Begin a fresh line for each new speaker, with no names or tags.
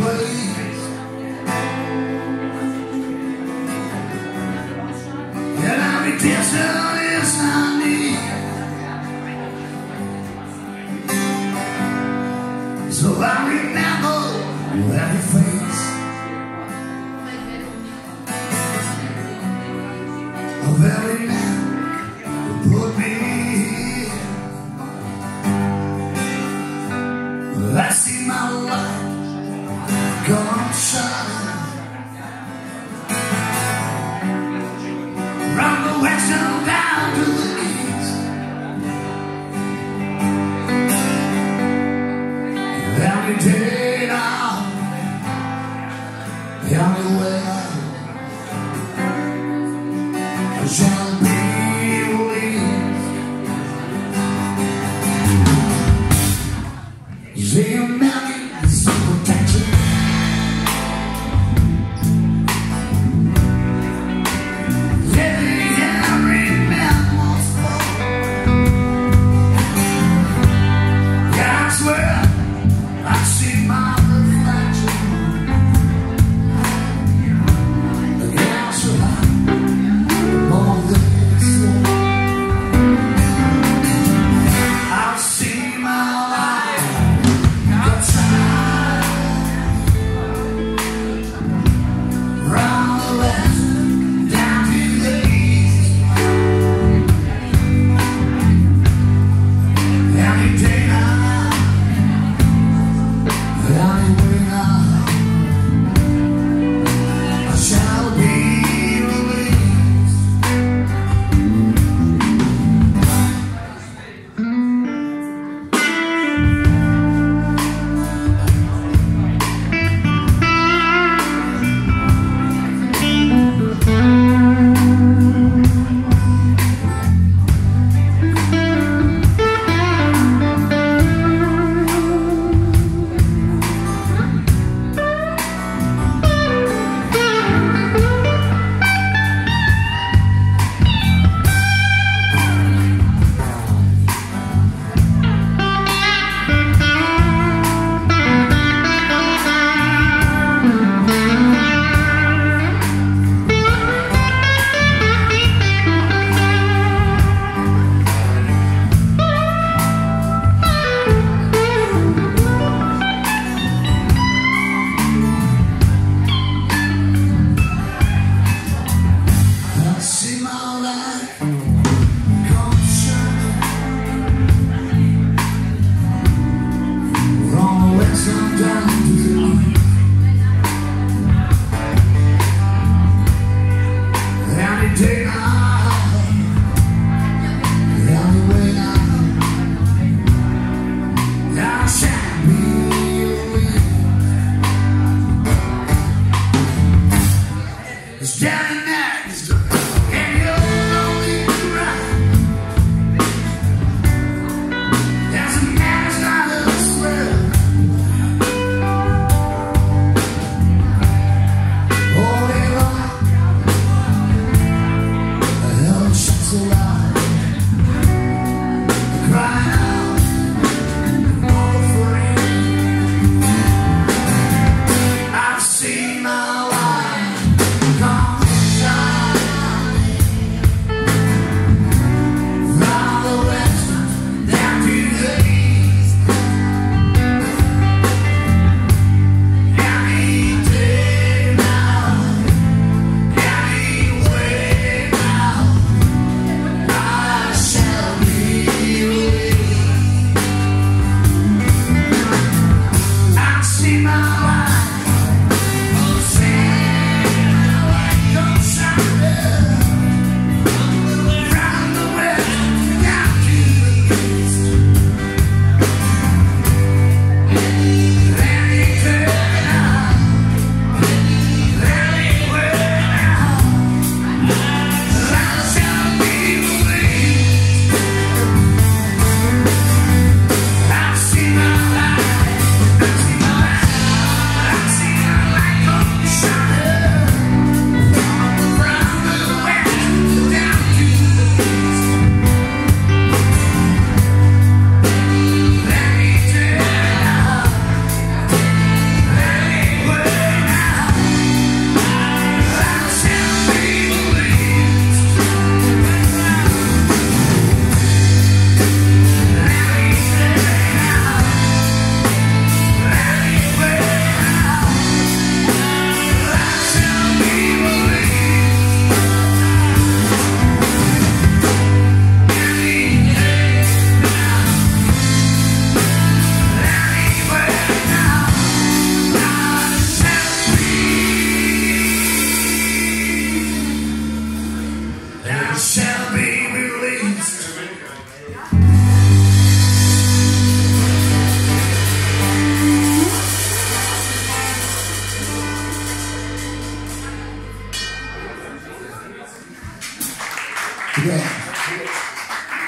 place. And our redemption is not near. So I remember face of Every day